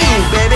you, baby.